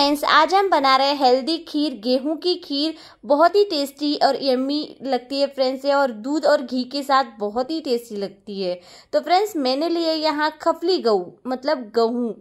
Friends, आज हम बना रहे हैं हेल्दी खीर, गेहूँ की खीर। बहुत ही टेस्टी और यम्मी लगती है फ्रेंड्स ये, और दूध और घी के साथ बहुत ही टेस्टी लगती है। तो फ्रेंड्स, मैंने लिए यहाँ खफली गहू मतलब गहूं।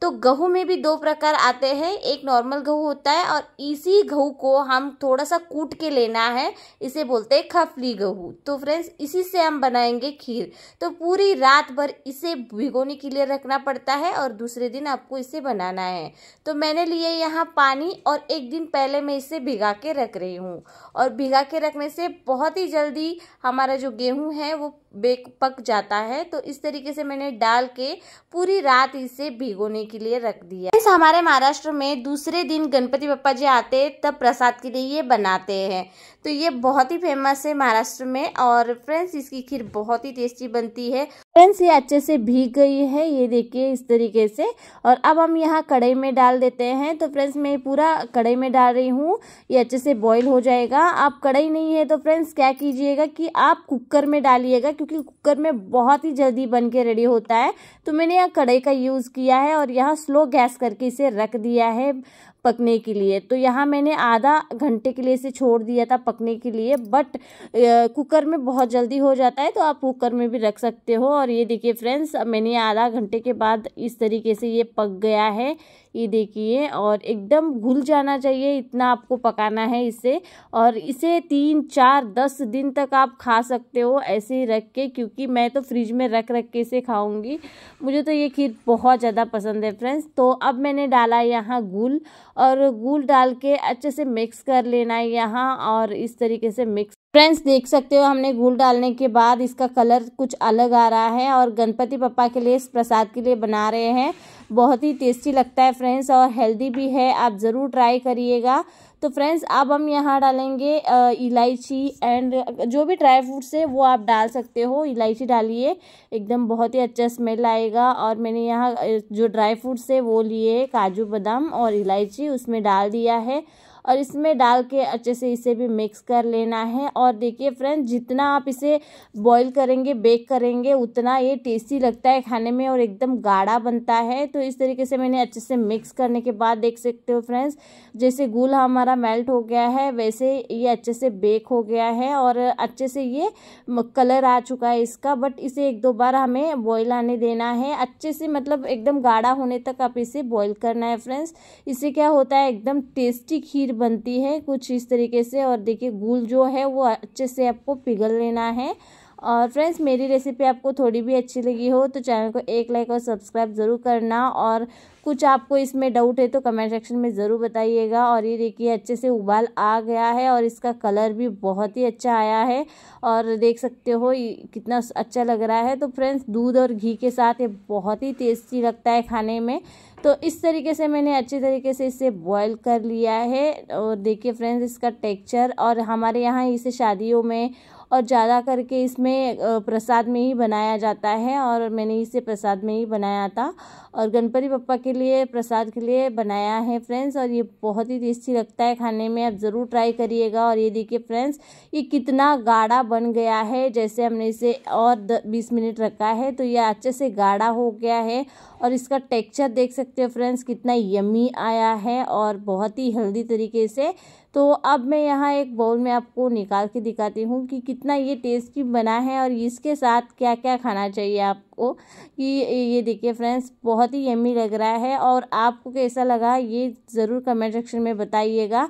तो गहू में भी दो प्रकार आते हैं, एक नॉर्मल गहू होता है और इसी गहू को हम थोड़ा सा कूट के लेना है, इसे बोलते हैं खफली गहू। तो फ्रेंड्स, इसी से हम बनाएँगे खीर। तो पूरी रात भर इसे भिगोने के लिए रखना पड़ता है और दूसरे दिन आपको इसे बनाना है। तो मैंने लिए यहाँ पानी और एक दिन पहले मैं इसे भिगा के रख रही हूँ। और भिगा के रखने से बहुत ही जल्दी हमारा जो गेहूँ है वो बेक, पक जाता है। तो इस तरीके से मैंने डाल के पूरी रात इसे भिगोने के लिए रख दिया। इस हमारे महाराष्ट्र में दूसरे दिन गणपति बप्पा जी आते तब प्रसाद के लिए ये बनाते हैं। तो ये बहुत ही फ़ेमस है महाराष्ट्र में और फ्रेंड्स, इसकी खीर बहुत ही टेस्टी बनती है। फ्रेंड्स ये अच्छे से भीग गई है, ये देखिए इस तरीके से। और अब हम यहाँ कढ़ाई में डाल देते हैं। तो फ्रेंड्स, मैं पूरा कढ़ाई में डाल रही हूँ। ये अच्छे से बॉईल हो जाएगा। आप कढ़ाई नहीं है तो फ्रेंड्स, क्या कीजिएगा कि आप कुकर में डालिएगा, क्योंकि कुकर में बहुत ही जल्दी बन के रेडी होता है। तो मैंने यहाँ कढ़ाई का यूज़ किया है और यहाँ स्लो गैस करके इसे रख दिया है। पकने के लिए। तो यहाँ मैंने आधा घंटे के लिए इसे छोड़ दिया था पकने के लिए बट कुकर में बहुत जल्दी हो जाता है तो आप कुकर में भी रख सकते हो। और ये देखिए फ्रेंड्स मैंने आधा घंटे के बाद इस तरीके से ये पक गया है। ये देखिए, और एकदम घुल जाना चाहिए, इतना आपको पकाना है इसे। और इसे तीन, चार, दस दिन तक आप खा सकते हो ऐसे ही रख के, क्योंकि मैं तो फ्रिज में रख रख के इसे खाऊँगी। मुझे तो ये खीर बहुत ज़्यादा पसंद है फ्रेंड्स। तो अब मैंने डाला यहाँ गुल, और गुल डाल के अच्छे से मिक्स कर लेना है यहाँ, और इस तरीके से मिक्स फ्रेंड्स देख सकते हो, हमने गुड़ डालने के बाद इसका कलर कुछ अलग आ रहा है और गणपति पप्पा के लिए इस प्रसाद के लिए बना रहे हैं। बहुत ही टेस्टी लगता है फ्रेंड्स और हेल्दी भी है। आप ज़रूर ट्राई करिएगा। तो फ्रेंड्स अब हम यहाँ डालेंगे इलायची एंड जो भी ड्राई फ्रूट्स है, वो आप डाल सकते हो। इलायची डालिए, एकदम बहुत ही अच्छा स्मेल आएगा। और मैंने यहाँ जो ड्राई फ्रूट्स है, वो लिए काजू बादाम और इलायची, उसमें डाल दिया है। और इसमें डाल के अच्छे से इसे भी मिक्स कर लेना है। और देखिए फ्रेंड्स जितना आप इसे बॉईल करेंगे बेक करेंगे, उतना ये टेस्टी लगता है खाने में और एकदम गाढ़ा बनता है। तो इस तरीके से मैंने अच्छे से मिक्स करने के बाद देख सकते हो फ्रेंड्स जैसे गुल हमारा मेल्ट हो गया है, वैसे ये अच्छे से बेक हो गया है और अच्छे से ये कलर आ चुका है इसका। बट इसे एक दो बार हमें बॉयल आने देना है। अच्छे से मतलब एकदम गाढ़ा होने तक आप इसे बॉयल करना है फ्रेंड्स इससे क्या होता है, एकदम टेस्टी खीर बनती है कुछ इस तरीके से। और देखिए, गुल जो है वो अच्छे से आपको पिघल लेना है। और फ्रेंड्स, मेरी रेसिपी आपको थोड़ी भी अच्छी लगी हो तो चैनल को एक लाइक और सब्सक्राइब ज़रूर करना। और कुछ आपको इसमें डाउट है तो कमेंट सेक्शन में ज़रूर बताइएगा। और ये देखिए, अच्छे से उबाल आ गया है और इसका कलर भी बहुत ही अच्छा आया है। और देख सकते हो कितना अच्छा लग रहा है। तो फ्रेंड्स दूध और घी के साथ ये बहुत ही टेस्टी लगता है खाने में। तो इस तरीके से मैंने अच्छे तरीके से इसे बॉईल कर लिया है। और देखिए फ्रेंड्स इसका टेक्सचर और हमारे यहाँ इसे शादियों में और ज़्यादा करके इसमें प्रसाद में ही बनाया जाता है। और मैंने इसे प्रसाद में ही बनाया था। और गणपति पप्पा के लिए, प्रसाद के लिए बनाया है फ्रेंड्स और ये बहुत ही टेस्टी लगता है खाने में। आप ज़रूर ट्राई करिएगा और ये देखिए फ्रेंड्स ये कितना गाढ़ा बन गया है। जैसे हमने इसे और बीस मिनट रखा है तो ये अच्छे से गाढ़ा हो गया है। और इसका टेक्स्चर देख सकते हो फ्रेंड्स कितना यमी आया है और बहुत ही हेल्दी तरीके से तो अब मैं यहाँ एक बाउल में आपको निकाल के दिखाती हूँ कि कितना ये टेस्टी बना है और इसके साथ क्या क्या खाना चाहिए आपको। कि ये देखिए फ्रेंड्स बहुत ही यमी लग रहा है और आपको कैसा लगा ये ज़रूर कमेंट सेक्शन में बताइएगा।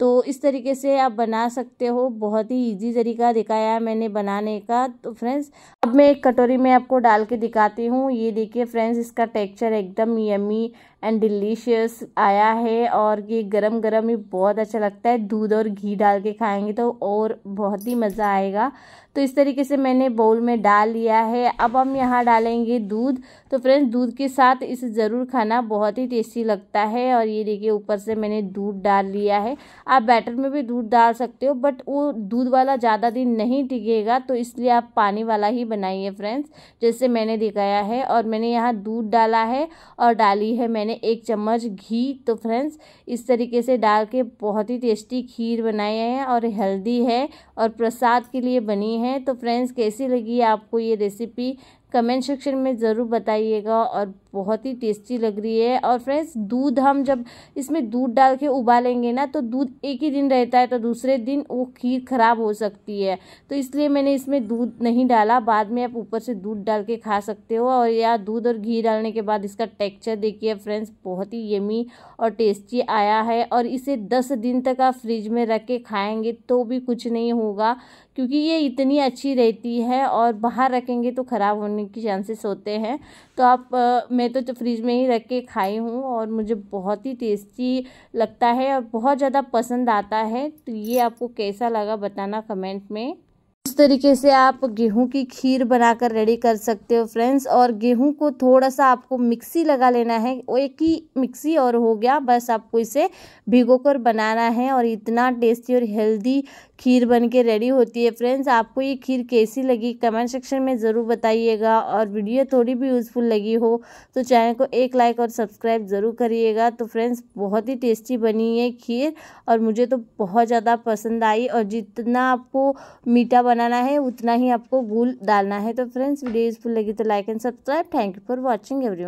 तो इस तरीके से आप बना सकते हो, बहुत ही इजी तरीका दिखाया मैंने बनाने का। तो फ्रेंड्स अब मैं एक कटोरी में आपको डाल के दिखाती हूँ। ये देखिए फ्रेंड्स इसका टेक्सचर एकदम यमी एंड डिलीशियस आया है और ये गरम गरम ही बहुत अच्छा लगता है। दूध और घी डाल के खाएँगे तो और बहुत ही मज़ा आएगा। तो इस तरीके से मैंने बाउल में डाल लिया है। अब हम यहाँ डालेंगे दूध। तो फ्रेंड्स दूध के साथ इसे ज़रूर खाना बहुत ही टेस्टी लगता है और ये देखिए ऊपर से मैंने दूध डाल लिया है। आप बैटर में भी दूध डाल सकते हो बट वो दूध वाला ज़्यादा दिन नहीं टिकेगा तो इसलिए आप पानी वाला ही बनाइए फ्रेंड्स जैसे मैंने दिखाया है। और मैंने यहाँ दूध डाला है और डाली है मैंने एक चम्मच घी तो फ्रेंड्स इस तरीके से डाल के बहुत ही टेस्टी खीर बनाए है और हेल्दी है और प्रसाद के लिए बनी है। तो फ्रेंड्स कैसी लगी आपको ये रेसिपी कमेंट सेक्शन में ज़रूर बताइएगा और बहुत ही टेस्टी लग रही है। और फ्रेंड्स, दूध हम जब इसमें दूध डाल के उबालेंगे ना तो दूध एक ही दिन रहता है तो दूसरे दिन वो खीर ख़राब हो सकती है। तो इसलिए मैंने इसमें दूध नहीं डाला। बाद में आप ऊपर से दूध डाल के खा सकते हो और या दूध और घी डालने के बाद इसका टेक्चर देखिए फ्रेंड्स, बहुत ही यमी और टेस्टी आया है। और इसे दस दिन तक आप फ्रिज में रख के खाएँगे तो भी कुछ नहीं होगा, क्योंकि ये इतनी अच्छी रहती है और बाहर रखेंगे तो ख़राब होने के चांसेस होते हैं। तो आप आ, मैं तो फ्रिज में ही रख के खाई हूँ और मुझे बहुत ही टेस्टी लगता है और बहुत ज़्यादा पसंद आता है। तो ये आपको कैसा लगा बताना कमेंट में। इस तरीके से आप गेहूँ की खीर बनाकर रेडी कर सकते हो फ्रेंड्स और गेहूँ को थोड़ा सा आपको मिक्सी लगा लेना है। एक ही मिक्सी और हो गया बस आपको इसे भिगो कर बनाना है और इतना टेस्टी और हेल्दी खीर बन के रेडी होती है। फ्रेंड्स आपको ये खीर कैसी लगी? कमेंट सेक्शन में ज़रूर बताइएगा और वीडियो थोड़ी भी यूज़फुल लगी हो तो चैनल को एक लाइक और सब्सक्राइब ज़रूर करिएगा। तो फ्रेंड्स बहुत ही टेस्टी बनी है खीर और मुझे तो बहुत ज़्यादा पसंद आई और जितना आपको मीठा बनाना है, उतना ही आपको गुल डालना है। तो फ्रेंड्स वीडियो यूज़फुल लगी तो like and subscribe thank you for watching every